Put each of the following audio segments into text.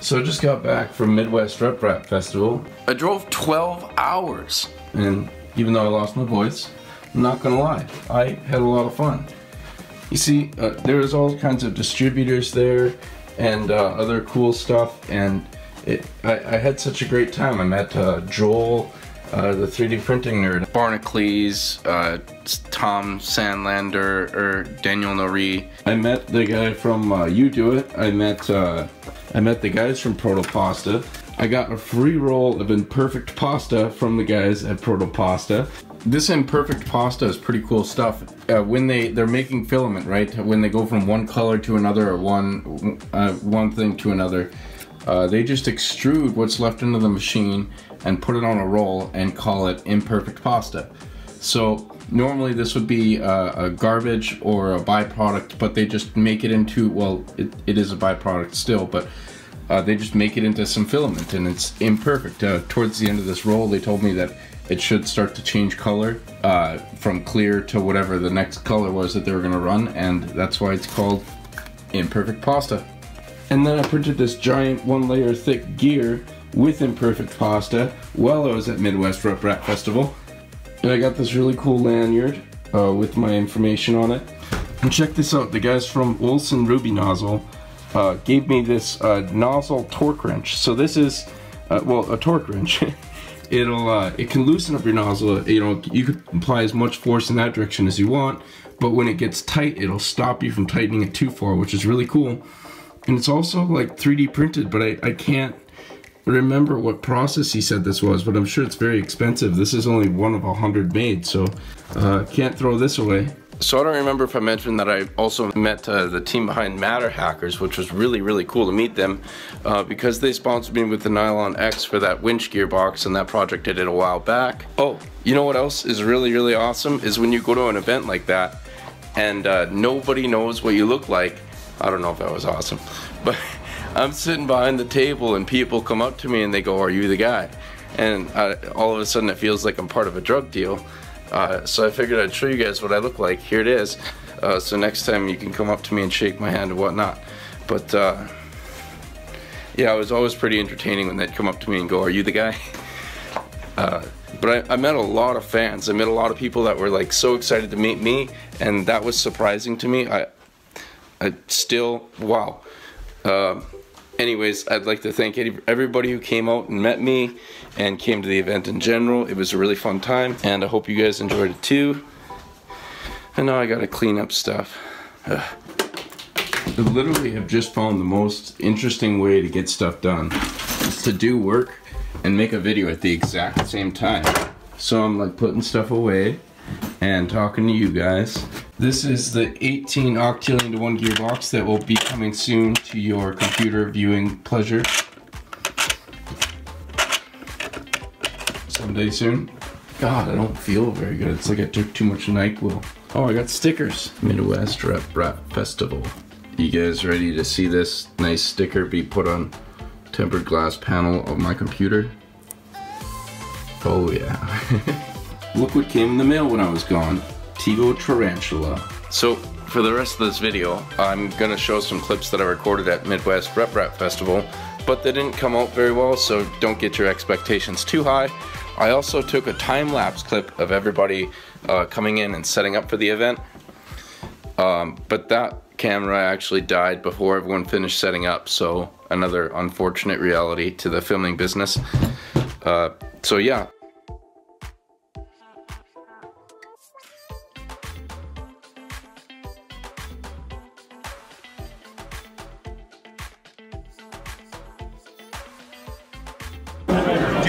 So I just got back from Midwest RepRap Festival, I drove 12 hours. and even though I lost my voice, I'm not gonna lie, I had a lot of fun. You see, uh, there was all kinds of distributors there and uh, other cool stuff, and it, I, I had such a great time. I met uh, Joel, uh, the 3D printing nerd, Barnacules, uh, Tom Sanladerer, or Daniel Norée. I met the guy from uh, You Do It. I met uh, I met the guys from Protopasta. I got a free roll of imperfect pasta from the guys at Protopasta. This imperfect pasta is pretty cool stuff. Uh, when they they're making filament, right? When they go from one color to another or one uh, one thing to another, uh, they just extrude what's left into the machine and put it on a roll and call it imperfect pasta. So normally this would be a, a garbage or a byproduct, but they just make it into, well, it, it is a byproduct still, but uh, they just make it into some filament and it's imperfect. Uh, towards the end of this roll, they told me that it should start to change color uh, from clear to whatever the next color was that they were gonna run, and that's why it's called imperfect pasta. And then I printed this giant one layer thick gear with imperfect pasta while I was at Midwest RepRap Festival. And I got this really cool lanyard uh, with my information on it. And check this out, the guys from Olsson Ruby Nozzle uh, gave me this uh, nozzle torque wrench. So this is, uh, well, a torque wrench. It'll, uh, it can loosen up your nozzle. You know, you could apply as much force in that direction as you want, but when it gets tight, it'll stop you from tightening it too far, which is really cool. And it's also like 3D printed, but I, I can't remember what process he said this was, but I'm sure it's very expensive. This is only one of a hundred made, so uh, can't throw this away. So I don't remember if I mentioned that I also met uh, the team behind MatterHackers, which was really, really cool to meet them uh, because they sponsored me with the NylonX for that winch gearbox and that project I did a while back. Oh, you know what else is really, really awesome is when you go to an event like that and uh, nobody knows what you look like. I don't know if that was awesome, but I'm sitting behind the table and people come up to me and they go, are you the guy? And uh, all of a sudden it feels like I'm part of a drug deal. Uh, so I figured I'd show you guys what I look like. Here it is. Uh, so next time you can come up to me and shake my hand and whatnot. But uh, yeah, it was always pretty entertaining when they'd come up to me and go, "Are you the guy?" Uh, but I, I, met a lot of fans. I met a lot of people that were like so excited to meet me, and that was surprising to me. I, I still wow. Uh, anyways, I'd like to thank everybody who came out and met me and came to the event in general. It was a really fun time, and I hope you guys enjoyed it too. And now I gotta clean up stuff. Ugh. I literally have just found the most interesting way to get stuff done. Is to do work and make a video at the exact same time. So I'm like putting stuff away and talking to you guys. This is the 18 octillion to 1 gearbox that will be coming soon to your computer viewing pleasure. Someday soon. God, I don't feel very good. It's like I took too much NyQuil. Oh, I got stickers. Midwest Rep Rap Festival. You guys ready to see this nice sticker be put on tempered glass panel of my computer? Oh yeah. Look what came in the mail when I was gone. Tevo Tarantula. So, for the rest of this video, I'm gonna show some clips that I recorded at Midwest RepRap Festival, but they didn't come out very well, so don't get your expectations too high. I also took a time-lapse clip of everybody uh, coming in and setting up for the event, um, but that camera actually died before everyone finished setting up, so another unfortunate reality to the filming business. Uh, so yeah,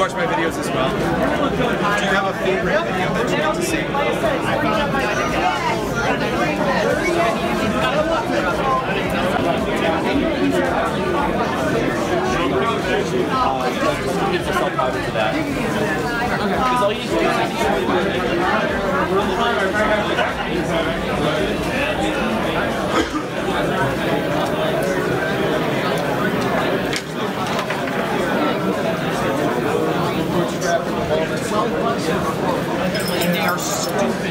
watch my videos as well? Do you have a favorite video that you like to see? Need and they are stupid.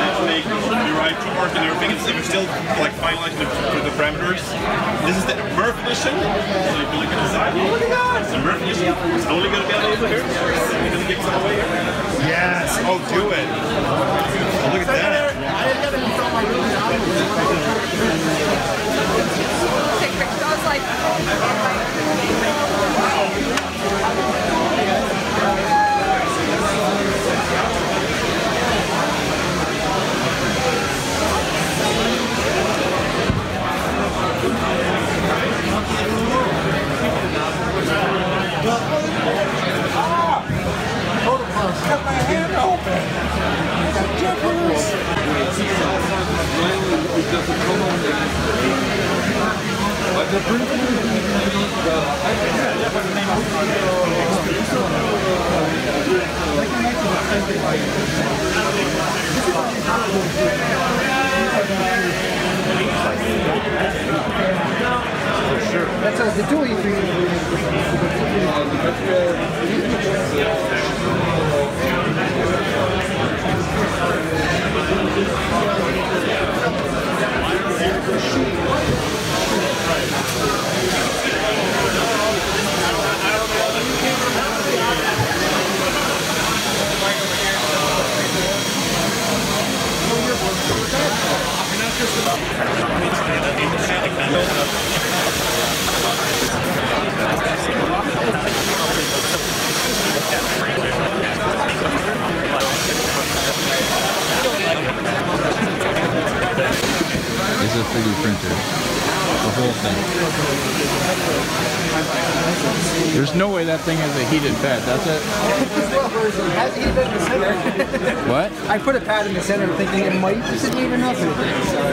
right torque and everything. It's, we're still like finalizing the, the parameters. This is the Murph edition. So if you look at the side, oh, look at that. It's the Murph edition. It's only going to be available here. To give some away here. Yes. Oh, do it. Oh, look at that. Take pictures. I was like, That's uh, the dually It's a 3D printer. The whole thing. There's no way that thing has a heated bed, does it? has heated in the center. What? I put a pad in the center thinking it might just heat enough. So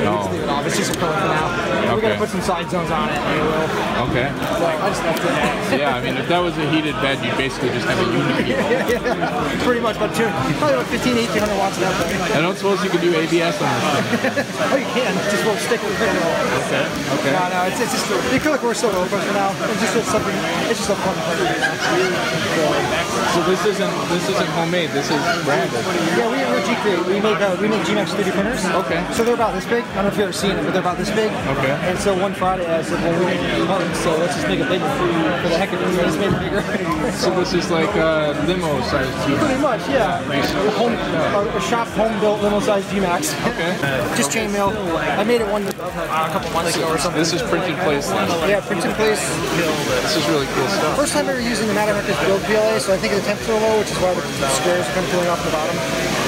No. just leave it. It's just acrylic for now. We're Okay. gonna put some side zones on it. And we will. Okay. So I just left it. Yeah, I mean, if that was a heated bed, you'd basically just have a unit heat. yeah, pretty much about two, probably about 15, 1800 watts that thing. I don't suppose you could do ABS on this thing. Oh, you can. Just won't stick with it. Okay. Okay. No, no, it's, it's just the acrylic works so well for now. It's just it's something. It's just a fun part. So this isn't this isn't homemade. This is branded. Yeah, we, we're gCreate. We make uh, we make Gmax 3D printers. Okay. So they're about this big. I don't know if you've ever seen it, but they're about this big. Okay. And so one Friday I said, well, we make parts, so let's just make a bigger for, for the heck of it. So let's make it bigger. So this is like a limo size tube. Pretty much, yeah. A home, a, a shop home built limo size Gmax. Okay. Just chainmail. I made it one uh, a couple months ago or something. This is printed place. then. Yeah, print in place. This is really cool stuff. First time ever using the MatterHackers build PLA, so I think the temps are low, which is why the squares are kind of peeling off the bottom.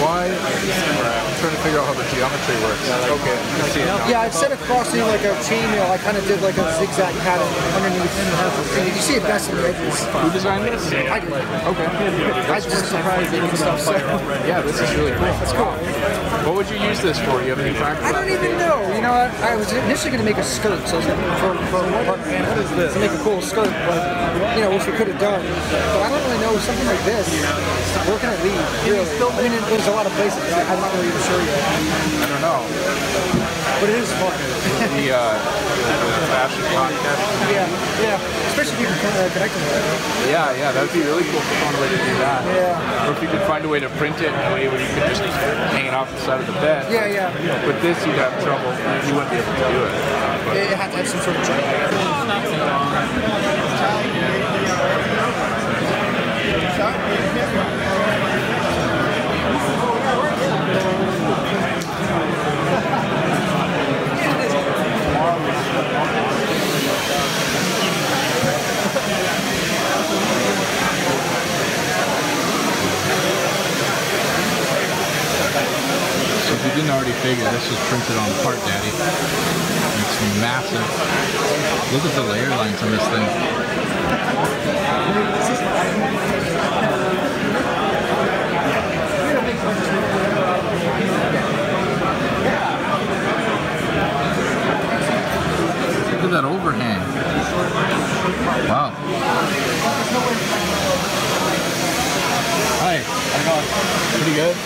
Why? I'm trying to figure out how the geometry works. Okay. Yeah, I see it now. Yeah, instead of crossing like a chainmail, I kind of did like a zigzag pattern underneath. Uh, and you see it best in the edges. Who designed this? I did. Okay. I was just surprised they did stuff. So. Yeah, this is really cool. That's cool. What would you use this for? You have any I don't even know. You know, I, I was initially going to make a skirt, so I was going to for, for what is this? To make a cool skirt, but you know, which we could have done. But I don't really know something like this. Where can it lead? Really? I mean, there's a lot of places. I, I'm not really even sure yet, I. but it is fun. The, uh, the fashion podcast. yeah, yeah. Especially if you can uh, connect them with it. Yeah, yeah, that would be really cool to find a way to do that. Yeah. Or if you could find a way to print it in a way where you could just hang it off the side of the bed. Yeah, yeah. With this, you'd have trouble. You wouldn't be able to do it. It had to have some sort of joint. So already figured this was printed on Part Daddy. It's massive. Look at the layer lines on this thing. Look at that overhang. Wow night. Pretty good.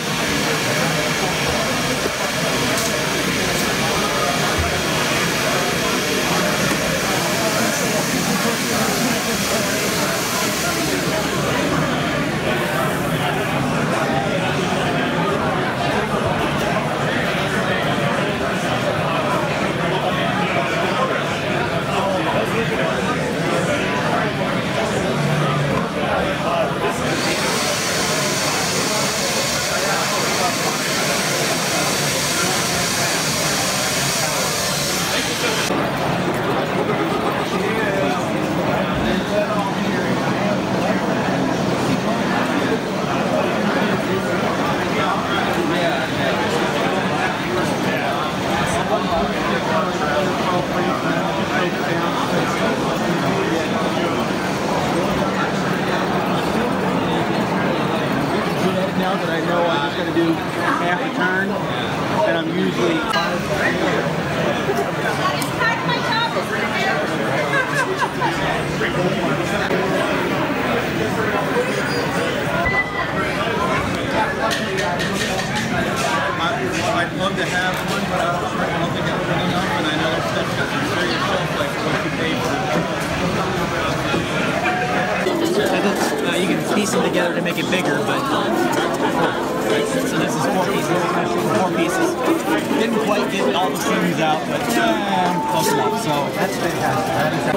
All the out, but uh, close enough. So that's fantastic.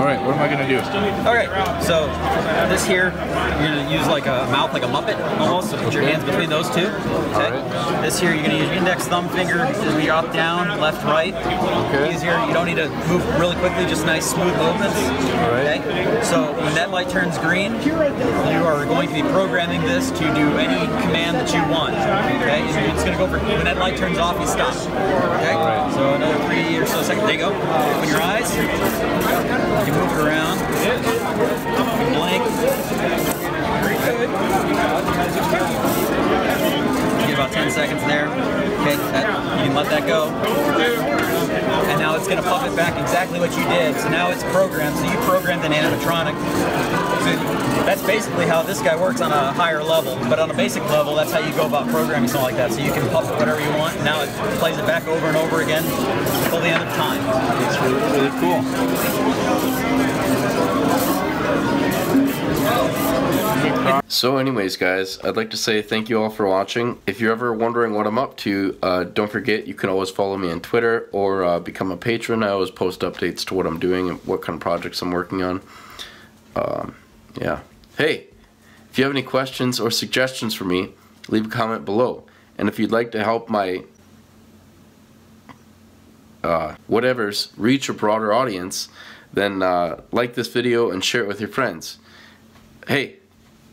All right, what am I gonna do? Okay, so this here, you're gonna use like a mouth, like a muppet almost. So put your hands between those two. Okay. This here, you're gonna use your index thumb finger we up, down, left, right. Okay. Easier. You don't need to move really quickly. Just nice, smooth movements. right. Okay. So when that light turns green, you going to be programming this to do any command that you want. Okay. It's gonna go for when that light turns off, you stop. Okay. So another three or so seconds. There you go. Open your eyes. You move it around. You blink. Very good. About 10 seconds there. Okay, that, you can let that go. And now it's going to pop it back exactly what you did. So now it's programmed. So you programmed an animatronic. So that's basically how this guy works on a higher level. But on a basic level, that's how you go about programming something like that. So you can puff it whatever you want. Now it plays it back over and over again until the end of time. It's really, really cool. So anyways guys, I'd like to say thank you all for watching. If you're ever wondering what I'm up to, uh, don't forget you can always follow me on Twitter or uh, become a patron. I always post updates to what I'm doing and what kind of projects I'm working on. Um, yeah. Hey, if you have any questions or suggestions for me, leave a comment below. And if you'd like to help my uh, whatever's reach a broader audience, then uh, like this video and share it with your friends. Hey,